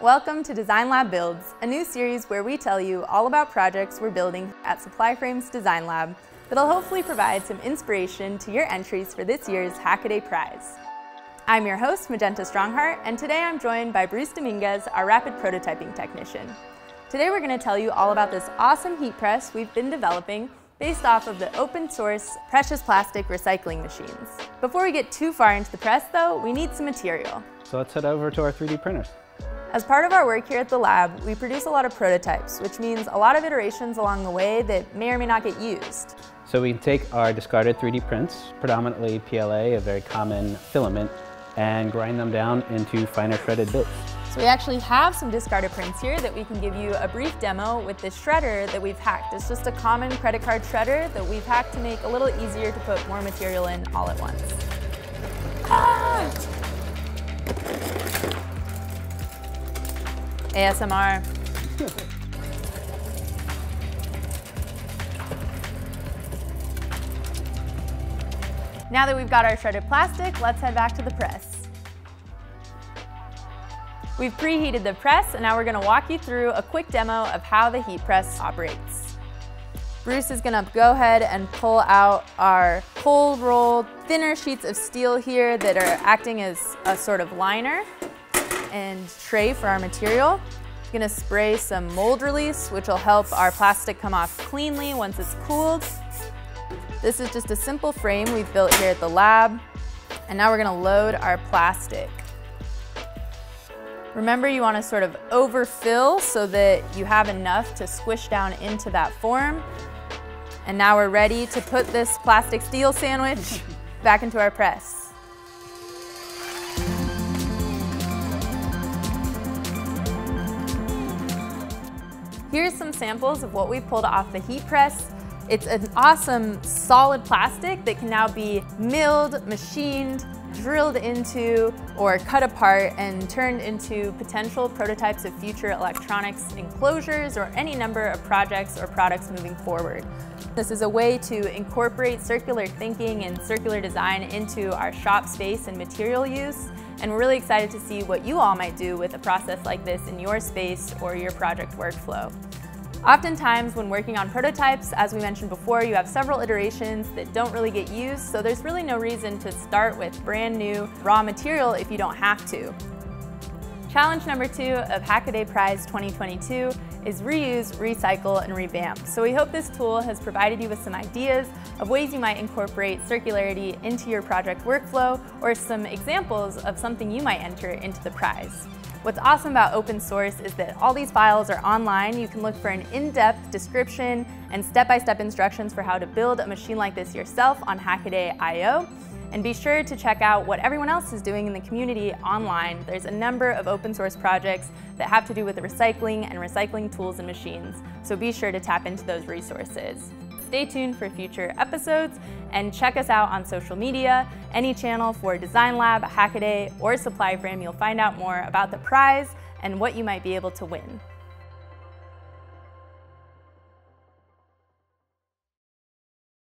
Welcome to Design Lab Builds, a new series where we tell you all about projects we're building at Supplyframe's Design Lab that'll hopefully provide some inspiration to your entries for this year's Hackaday Prize. I'm your host, Magenta Strongheart, and today I'm joined by Bruce Dominguez, our rapid prototyping technician. Today we're going to tell you all about this awesome heat press we've been developing based off of the open source precious plastic recycling machines. Before we get too far into the press though, we need some material. So let's head over to our 3D printers. As part of our work here at the lab, we produce a lot of prototypes, which means a lot of iterations along the way that may or may not get used. So we can take our discarded 3D prints, predominantly PLA, a very common filament, and grind them down into finer shredded bits. So we actually have some discarded prints here that we can give you a brief demo with this shredder that we've hacked. It's just a common credit card shredder that we've hacked to make a little easier to put more material in all at once. Ah! ASMR. now that we've got our shredded plastic, let's head back to the press. We've preheated the press and now we're gonna walk you through a quick demo of how the heat press operates. Bruce is gonna go ahead and pull out our cold rolled thinner sheets of steel here that are acting as a sort of liner and tray for our material. I'm gonna spray some mold release, which will help our plastic come off cleanly once it's cooled. This is just a simple frame we've built here at the lab. And now we're gonna load our plastic. Remember you wanna sort of overfill so that you have enough to squish down into that form. And now we're ready to put this plastic steel sandwich back into our press. Here's some samples of what we pulled off the heat press. It's an awesome solid plastic that can now be milled, machined, drilled into, or cut apart and turned into potential prototypes of future electronics enclosures or any number of projects or products moving forward. This is a way to incorporate circular thinking and circular design into our shop space and material use and we're really excited to see what you all might do with a process like this in your space or your project workflow. Oftentimes when working on prototypes, as we mentioned before, you have several iterations that don't really get used, so there's really no reason to start with brand new raw material if you don't have to. Challenge number two of Hackaday Prize 2022 is reuse, recycle, and revamp. So we hope this tool has provided you with some ideas of ways you might incorporate circularity into your project workflow or some examples of something you might enter into the prize. What's awesome about open source is that all these files are online. You can look for an in-depth description and step-by-step -step instructions for how to build a machine like this yourself on Hackaday.io. And be sure to check out what everyone else is doing in the community online. There's a number of open source projects that have to do with recycling and recycling tools and machines. So be sure to tap into those resources. Stay tuned for future episodes and check us out on social media. Any channel for Design Lab, Hackaday, or Supplyframe, you'll find out more about the prize and what you might be able to win.